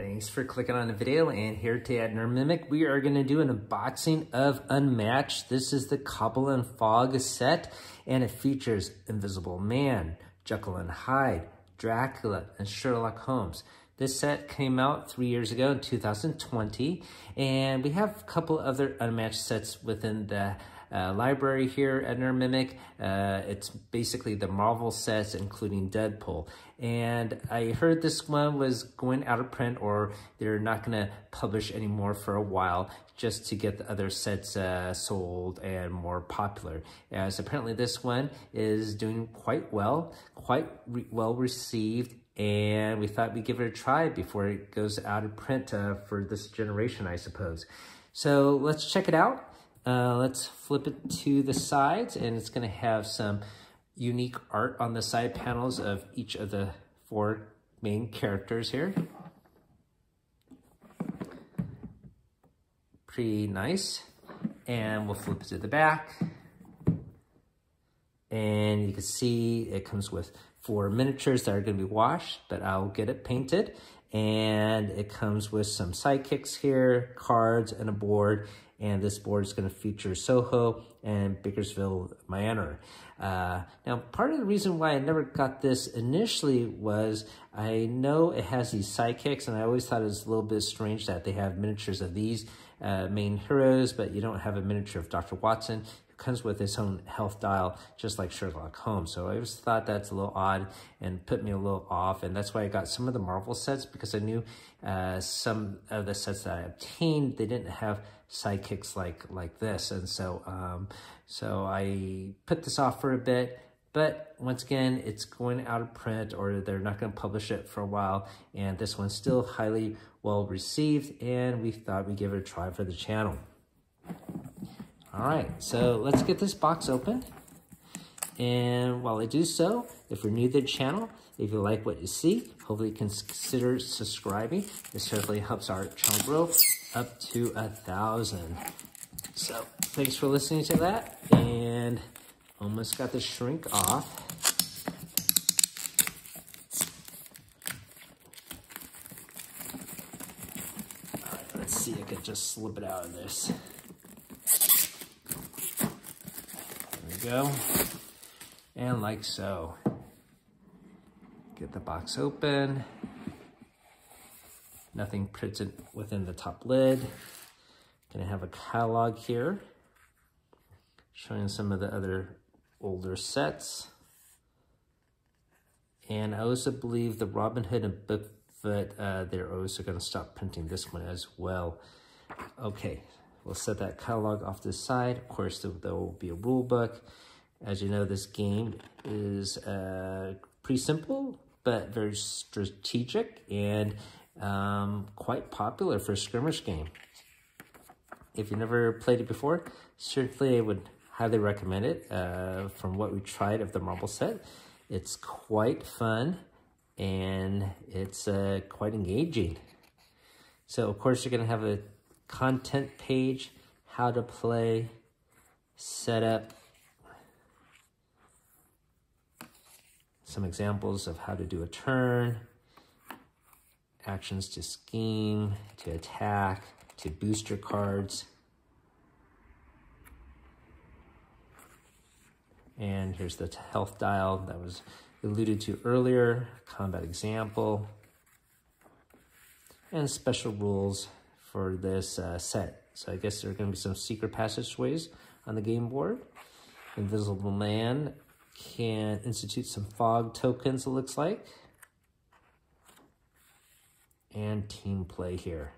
Thanks for clicking on the video and here today at Mimic, we are going to do an unboxing of Unmatched. This is the Cobble and Fog set and it features Invisible Man, Jekyll and Hyde, Dracula, and Sherlock Holmes. This set came out three years ago in 2020 and we have a couple other Unmatched sets within the uh, library here at Nerd Mimic. Uh, it's basically the Marvel sets, including Deadpool. And I heard this one was going out of print or they're not going to publish anymore for a while just to get the other sets uh, sold and more popular. As apparently this one is doing quite well, quite re well received and we thought we'd give it a try before it goes out of print uh, for this generation, I suppose. So let's check it out. Uh, let's flip it to the sides and it's gonna have some unique art on the side panels of each of the four main characters here. Pretty nice. And we'll flip it to the back. And you can see it comes with four miniatures that are gonna be washed, but I'll get it painted. And it comes with some sidekicks here, cards, and a board and this board is going to feature Soho and Baskerville Manor. Uh, now, part of the reason why I never got this initially was I know it has these sidekicks, and I always thought it was a little bit strange that they have miniatures of these uh, main heroes, but you don't have a miniature of Dr. Watson who comes with his own health dial, just like Sherlock Holmes. So I always thought that's a little odd and put me a little off. And that's why I got some of the Marvel sets because I knew uh, some of the sets that I obtained, they didn't have sidekicks like, like this. And so, um, so I put this off for a bit. But once again, it's going out of print or they're not going to publish it for a while. And this one's still highly well received. And we thought we'd give it a try for the channel. All right, so let's get this box open. And while I do so, if you're new to the channel, if you like what you see, hopefully you can consider subscribing. This certainly helps our channel grow up to a thousand. So thanks for listening to that. And almost got the shrink off. Let's see, if I can just slip it out of this. There we go. And like so. Get the box open. Nothing printed within the top lid. Gonna have a catalog here showing some of the other older sets. And I also believe the Robin Hood and Bigfoot, uh, they're also gonna stop printing this one as well. Okay, We'll set that catalog off to the side. Of course, there will be a rule book. As you know, this game is uh, pretty simple, but very strategic and um, quite popular for a skirmish game. If you've never played it before, certainly I would highly recommend it. Uh, from what we tried of the Marvel set, it's quite fun and it's uh, quite engaging. So, of course, you're going to have a content page, how to play, setup, some examples of how to do a turn, actions to scheme, to attack, to booster cards. And here's the health dial that was alluded to earlier, combat example, and special rules for this uh, set. So I guess there are going to be some secret passageways on the game board. Invisible Man can institute some fog tokens, it looks like. And team play here.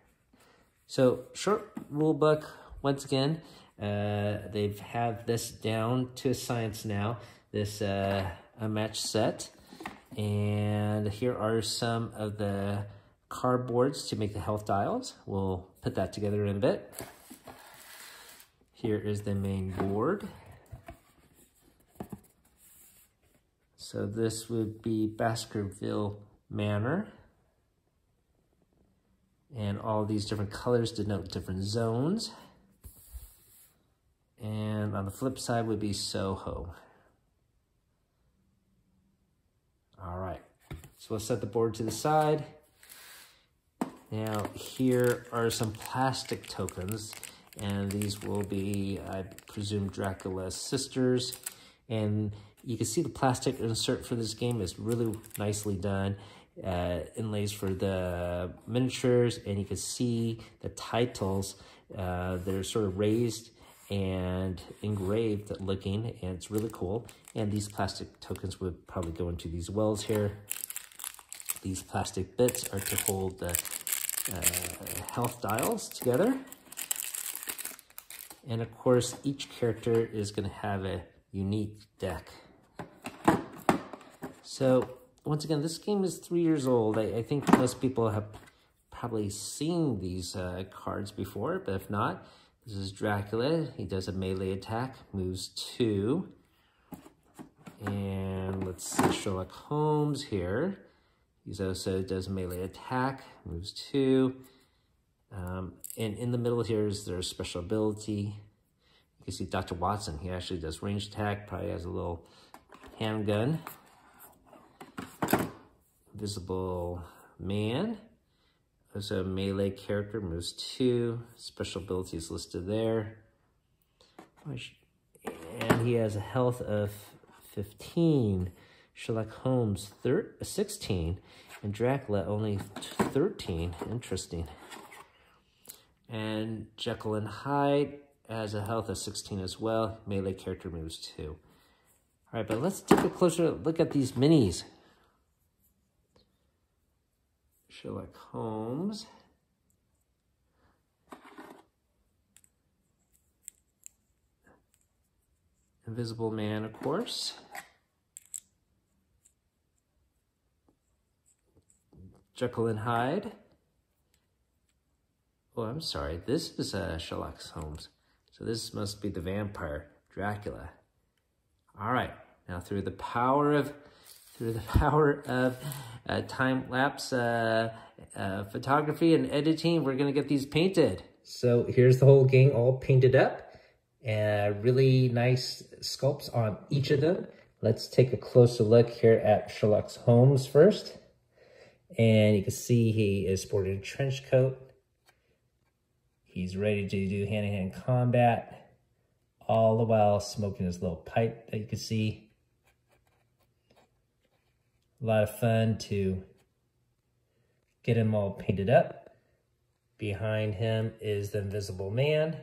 So short rule book, once again, uh, they've had this down to a science now, this uh, match set. And here are some of the cardboards to make the health dials. We'll put that together in a bit. Here is the main board. So this would be Baskerville Manor. And all these different colors denote different zones. And on the flip side would be Soho. All right, so let's set the board to the side. Now, here are some plastic tokens, and these will be, I presume, Dracula's sisters. And you can see the plastic insert for this game is really nicely done. Uh, inlays for the miniatures, and you can see the titles. Uh, they're sort of raised and engraved looking, and it's really cool. And these plastic tokens would probably go into these wells here. These plastic bits are to hold the uh, health dials together. And of course, each character is going to have a unique deck. So once again, this game is three years old. I, I think most people have probably seen these uh, cards before, but if not, this is Dracula. He does a melee attack, moves two. And let's see Sherlock Holmes here. He also does melee attack, moves two. Um, and in the middle here is their special ability. You can see Dr. Watson, he actually does range attack, probably has a little handgun. Invisible Man. Also a melee character, moves two. Special abilities listed there. And he has a health of 15. Sherlock Holmes, 16. And Dracula, only 13. Interesting. And Jekyll and Hyde has a health of 16 as well. Melee character moves 2. All right, but let's take a closer look at these minis. Sherlock Holmes. Invisible Man, of course. Jekyll and Hyde. Oh, I'm sorry. This is uh, Sherlock Holmes. So this must be the vampire, Dracula. All right. Now through the power of through the power of uh, time-lapse uh, uh, photography and editing, we're going to get these painted. So here's the whole gang all painted up. Uh, really nice sculpts on each of them. Let's take a closer look here at Sherlock Holmes first. And you can see he is sporting a trench coat. He's ready to do hand-to-hand -hand combat, all the while smoking his little pipe that you can see. A lot of fun to get him all painted up. Behind him is the Invisible Man.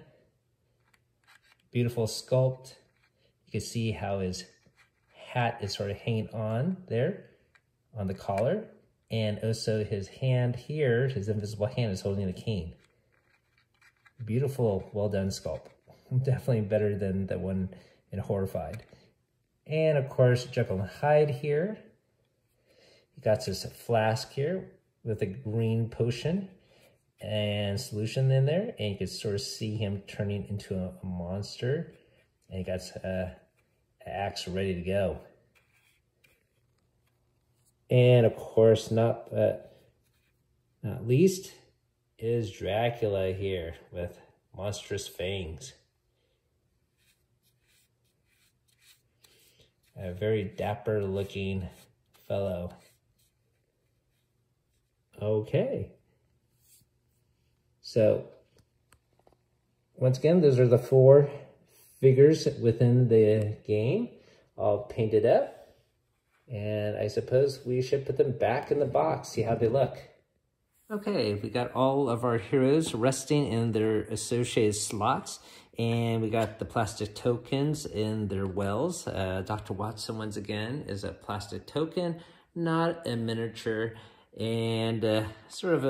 Beautiful sculpt. You can see how his hat is sort of hanging on there on the collar. And also his hand here, his invisible hand is holding a cane. Beautiful, well done sculpt. Definitely better than the one in Horrified. And of course, Jekyll and Hyde here. Got this flask here with a green potion and solution in there. And you can sort of see him turning into a, a monster. And he got uh, an axe ready to go. And of course, not but not least, is Dracula here with monstrous fangs. A very dapper looking fellow. Okay. So, once again, those are the four figures within the game, all painted up. And I suppose we should put them back in the box, see how they look. Okay, we got all of our heroes resting in their associated slots, and we got the plastic tokens in their wells. Uh, Dr. Watson, once again, is a plastic token, not a miniature, and uh, sort of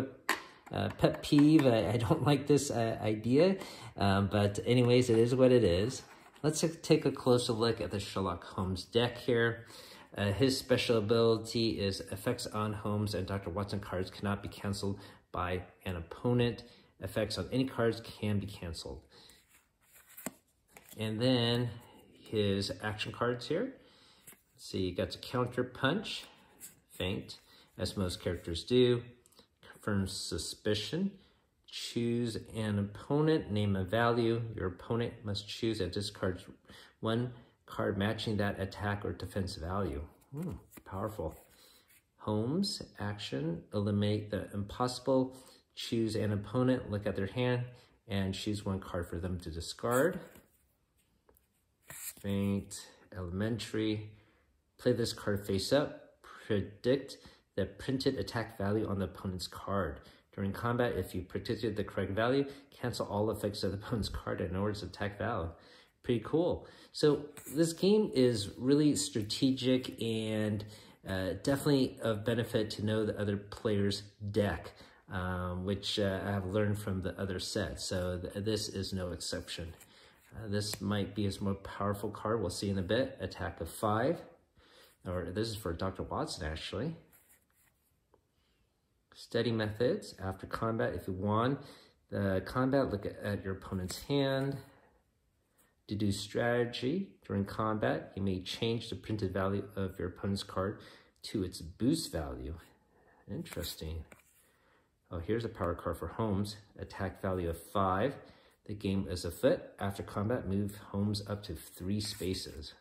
a pet peeve. I, I, don't like this uh, idea, um, but anyways, it is what it is. Let's take a closer look at the Sherlock Holmes deck here. Uh, his special ability is effects on Holmes and Dr. Watson cards cannot be canceled by an opponent. Effects on any cards can be canceled. And then his action cards here. Let's see, you got to counter punch, feint, as most characters do. Confirm suspicion. Choose an opponent, name a value. Your opponent must choose and discard one card matching that attack or defense value. Hmm, powerful. Holmes, action, eliminate the impossible choose an opponent, look at their hand, and choose one card for them to discard. Feint, elementary. Play this card face up. Predict the printed attack value on the opponent's card. During combat, if you predicted the correct value, cancel all effects of the opponent's card in order to attack value. Pretty cool. So this game is really strategic and uh, definitely of benefit to know the other player's deck, um, which uh, I have learned from the other set. So th this is no exception. Uh, this might be his more powerful card. We'll see in a bit. Attack of five. Or this is for Dr. Watson, actually. Study methods. After combat, if you won the combat, look at your opponent's hand. Deduce strategy. During combat, you may change the printed value of your opponent's card to its boost value. Interesting. Oh, here's a power card for Holmes. Attack value of 5. The game is afoot. After combat, move Holmes up to 3 spaces.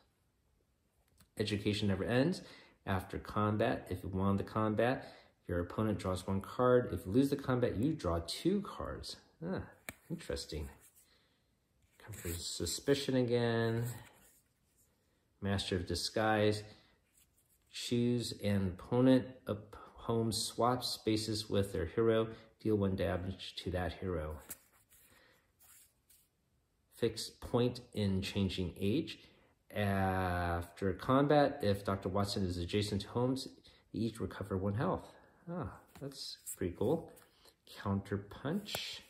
Education never ends. After combat, if you won the combat, your opponent draws one card. If you lose the combat, you draw two cards. Ah, interesting. Come for suspicion again. Master of Disguise. Choose an opponent. Home swap spaces with their hero. Deal one damage to that hero. Fix point in changing age. After combat, if Dr. Watson is adjacent to Holmes, each recover one health. Ah, that's pretty cool. Counter punch.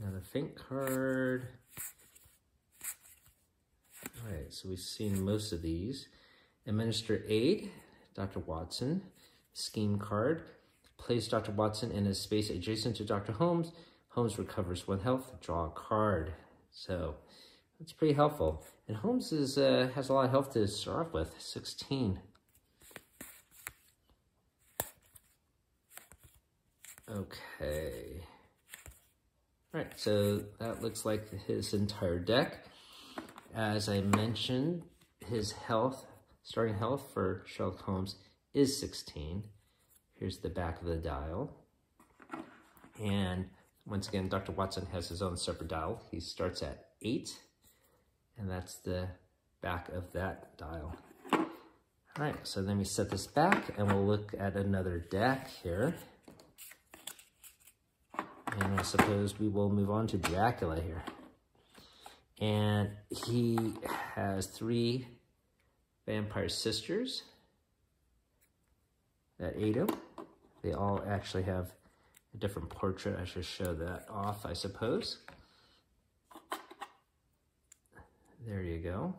Another feint card. All right, so we've seen most of these. Administer aid, Dr. Watson. Scheme card. Place Dr. Watson in a space adjacent to Dr. Holmes. Holmes recovers one health. Draw a card. So that's pretty helpful. And Holmes is, uh, has a lot of health to start off with, 16. Okay. All right, so that looks like his entire deck. As I mentioned, his health, starting health for Sherlock Holmes is 16. Here's the back of the dial. And once again, Dr. Watson has his own separate dial. He starts at 8, and that's the back of that dial. All right, so then we set this back, and we'll look at another deck here. And I suppose we will move on to Dracula here. And he has three vampire sisters that ate him. They all actually have a different portrait. I should show that off, I suppose. There you go.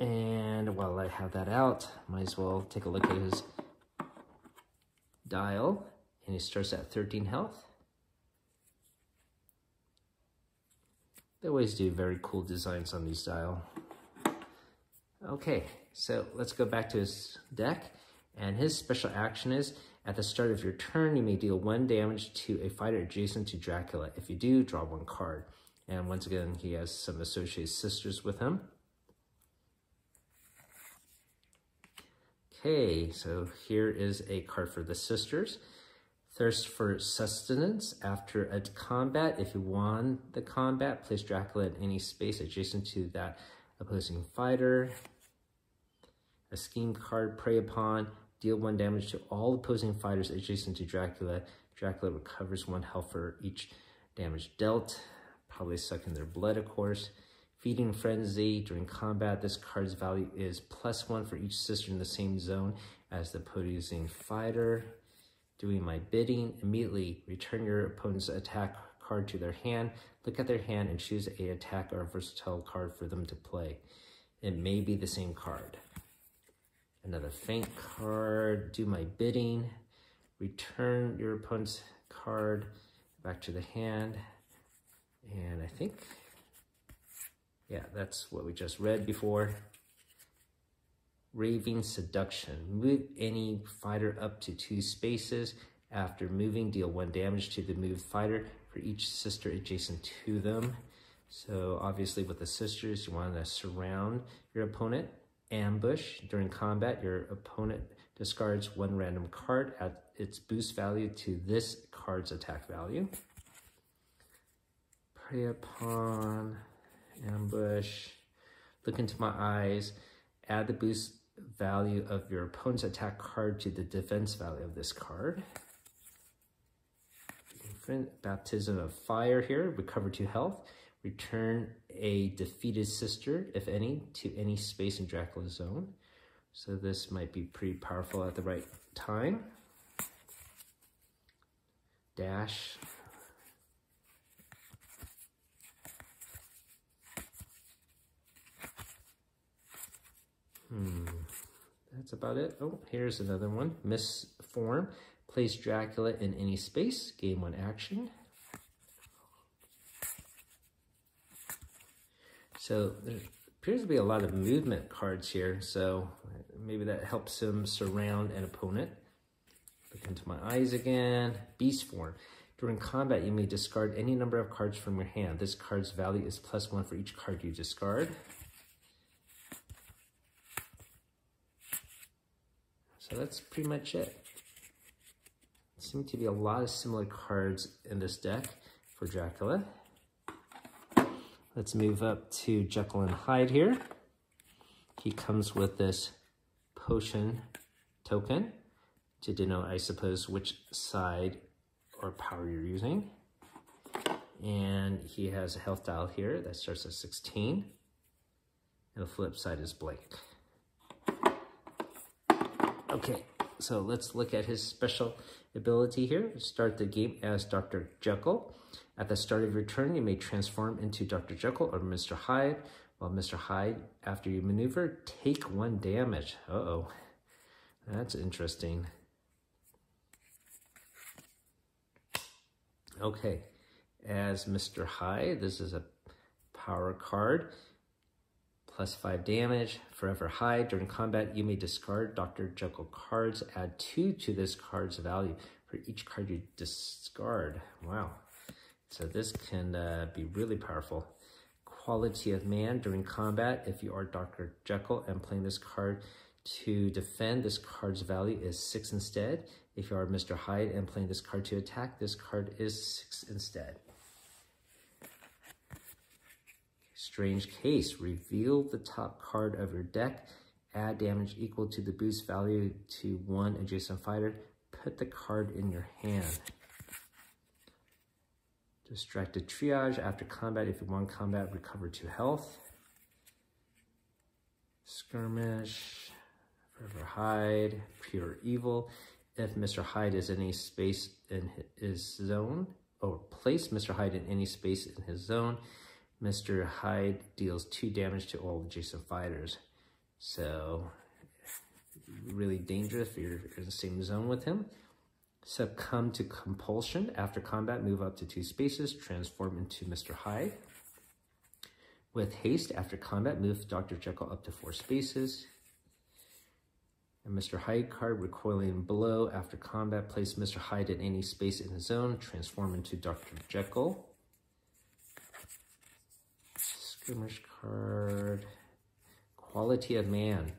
And while I have that out, might as well take a look at his dial. And he starts at 13 health. They always do very cool designs on these dial. Okay, so let's go back to his deck. And his special action is, at the start of your turn, you may deal one damage to a fighter adjacent to Dracula. If you do, draw one card. And once again, he has some associated sisters with him. Okay, so here is a card for the sisters. Thirst for sustenance. After a combat, if you won the combat, place Dracula in any space adjacent to that opposing fighter. A scheme card, prey upon. Deal one damage to all opposing fighters adjacent to Dracula. Dracula recovers one health for each damage dealt. Probably sucking their blood, of course. Feeding Frenzy. During combat, this card's value is plus one for each sister in the same zone as the opposing fighter. Doing my bidding, immediately return your opponent's attack card to their hand. Look at their hand and choose a attack or versatile card for them to play. It may be the same card. Another feint card, do my bidding, return your opponent's card back to the hand. And I think, yeah, that's what we just read before. Raving Seduction. Move any fighter up to two spaces. After moving, deal one damage to the moved fighter for each sister adjacent to them. So obviously with the sisters, you want to surround your opponent Ambush. During combat, your opponent discards one random card at its boost value to this card's attack value. Prey upon, ambush, look into my eyes, add the boost value of your opponent's attack card to the defense value of this card. Baptism of Fire here, recover two health. Return a defeated sister, if any, to any space in Dracula's zone. So this might be pretty powerful at the right time. Dash. Hmm, that's about it. Oh, here's another one. Mist Form. Place Dracula in any space. Game one action. So there appears to be a lot of movement cards here. So maybe that helps him surround an opponent. Look into my eyes again. Beast form. During combat, you may discard any number of cards from your hand. This card's value is plus one for each card you discard. So that's pretty much it seem to be a lot of similar cards in this deck for Dracula. Let's move up to Jekyll and Hyde here. He comes with this potion token to denote, I suppose, which side or power you're using. And he has a health dial here that starts at 16. And the flip side is blank. Okay, so let's look at his special ability here. Start the game as Dr. Jekyll. At the start of your turn, you may transform into Dr. Jekyll or Mr. Hyde. While Mr. Hyde, after you maneuver, take one damage. Uh-oh. That's interesting. Okay, as Mr. Hyde, this is a power card plus 5 damage. Forever Hyde. During combat, you may discard Dr. Jekyll cards. Add 2 to this card's value for each card you discard. Wow. So this can uh, be really powerful. Quality of Man. During combat, if you are Dr. Jekyll and playing this card to defend, this card's value is 6 instead. If you are Mr. Hyde and playing this card to attack, this card is 6 instead. Strange case. Reveal the top card of your deck. Add damage equal to the boost value to one adjacent fighter. Put the card in your hand. Distracted triage. After combat, if you want combat, recover to health. Skirmish. Forever Hyde. Pure Evil. If Mr. Hyde is in any space in his zone, or place Mr. Hyde in any space in his zone, Mr. Hyde deals two damage to all adjacent fighters. So, really dangerous if you're in the same zone with him. Succumb to compulsion. After combat, move up to two spaces, transform into Mr. Hyde. With haste, after combat, move Dr. Jekyll up to four spaces. And Mr. Hyde card recoiling below. After combat, place Mr. Hyde in any space in his zone, transform into Dr. Jekyll. Skirmish card. Quality of Man.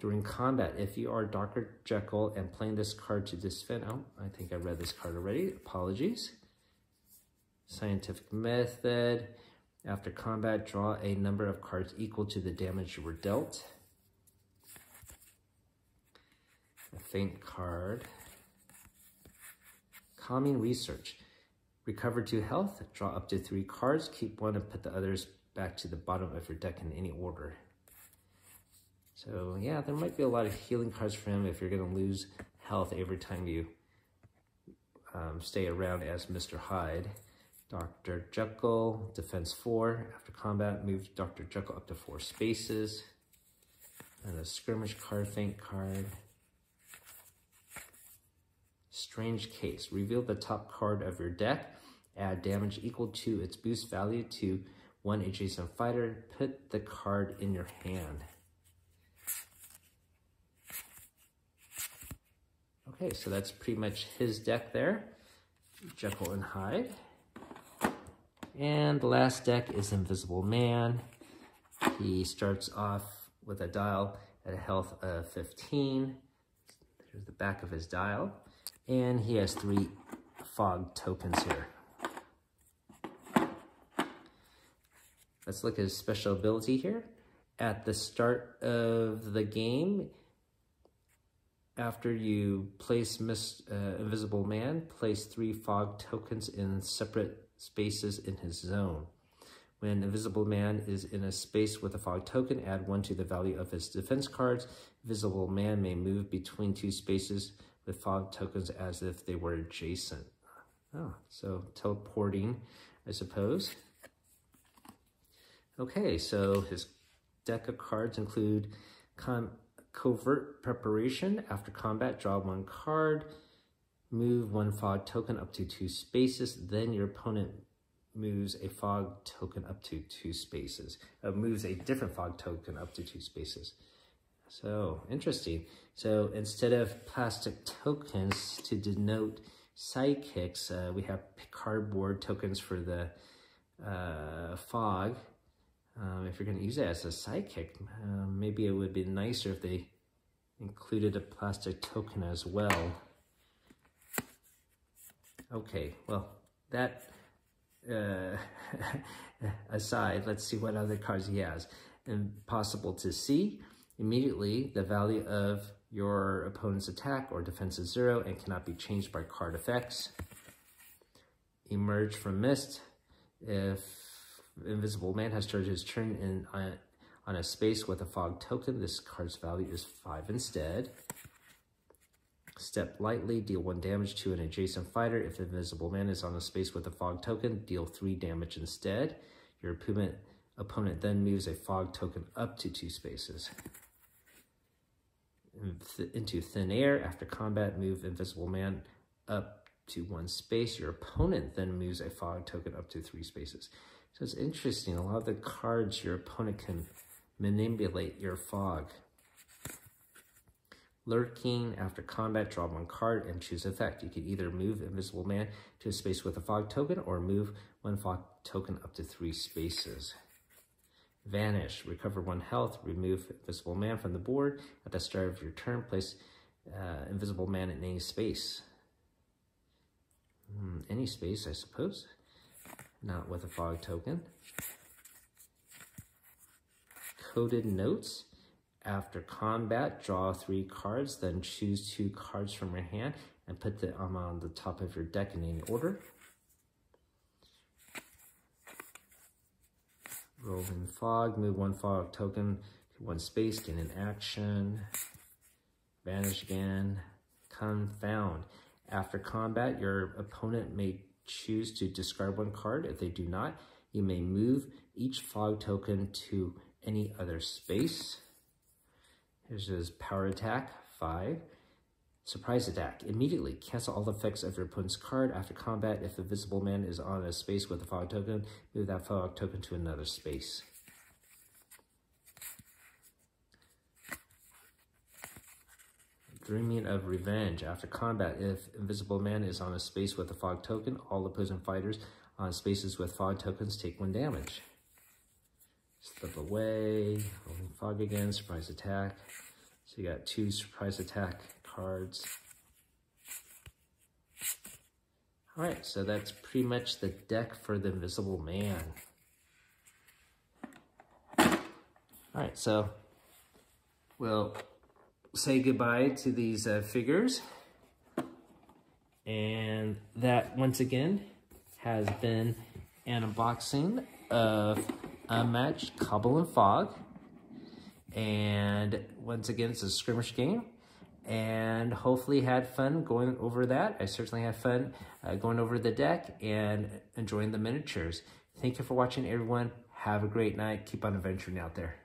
During combat, if you are Dr. Jekyll and playing this card to defend... Oh, I think I read this card already. Apologies. Scientific Method. After combat, draw a number of cards equal to the damage you were dealt. A feint card. Calming Research. Recover two health, draw up to three cards, keep one and put the others back to the bottom of your deck in any order. So yeah, there might be a lot of healing cards for him if you're going to lose health every time you um, stay around as Mr. Hyde. Dr. Jekyll, defense 4. After combat, move Dr. Jekyll up to 4 spaces. And a skirmish card, feint card. Strange case. Reveal the top card of your deck. Add damage equal to its boost value to one adjacent fighter, put the card in your hand. Okay, so that's pretty much his deck there. Jekyll and Hyde. And the last deck is Invisible Man. He starts off with a dial at a health of 15. There's the back of his dial. And he has three fog tokens here. Let's look at his special ability here. At the start of the game, after you place uh, Invisible Man, place three fog tokens in separate spaces in his zone. When Invisible Man is in a space with a fog token, add one to the value of his defense cards. Invisible Man may move between two spaces with fog tokens as if they were adjacent. Oh, so teleporting, I suppose. Okay, so his deck of cards include Covert Preparation. After combat, draw one card, move one fog token up to two spaces, then your opponent moves a fog token up to two spaces. Uh, moves a different fog token up to two spaces. So, interesting. So, instead of plastic tokens to denote sidekicks, uh, we have cardboard tokens for the uh, fog. Um, if you're going to use it as a sidekick, um, maybe it would be nicer if they included a plastic token as well. Okay, well, that uh, aside, let's see what other cards he has. Impossible to see. Immediately, the value of your opponent's attack or defense is zero and cannot be changed by card effects. Emerge from Mist. If Invisible Man has started his turn in on, uh, on a space with a fog token, this card's value is five instead. Step lightly, deal one damage to an adjacent fighter. If Invisible Man is on a space with a fog token, deal three damage instead. Your opponent, opponent then moves a fog token up to two spaces into thin air. After combat, move Invisible Man up to one space. Your opponent then moves a fog token up to three spaces. So it's interesting. A lot of the cards, your opponent can manipulate your fog. Lurking, after combat, draw one card and choose effect. You can either move Invisible Man to a space with a fog token or move one fog token up to three spaces. Vanish. Recover one health. Remove Invisible Man from the board. At the start of your turn, place uh, Invisible Man in any space. Hmm, any space, I suppose. Not with a fog token. Coded notes. After combat, draw three cards, then choose two cards from your hand and put them um, on the top of your deck in any order. Rolling Fog, move one fog token to one space, gain an action. Vanish again. Confound. After combat, your opponent may choose to discard one card. If they do not, you may move each fog token to any other space. Here's his power attack, five. Surprise attack. Immediately cancel all effects of your opponent's card. After combat, if the visible man is on a space with a fog token, move that fog token to another space. Dreaming of Revenge. After combat, if Invisible Man is on a space with a fog token, all opposing fighters on spaces with fog tokens take one damage. Slip away, fog again, surprise attack. So you got two surprise attack cards. All right, so that's pretty much the deck for the Invisible Man. All right, so we'll say goodbye to these uh, figures. And that, once again, has been an unboxing of Unmatched Cobble and Fog. And once again, it's a skirmish game and hopefully had fun going over that. I certainly had fun uh, going over the deck and enjoying the miniatures. Thank you for watching, everyone. Have a great night. Keep on adventuring out there.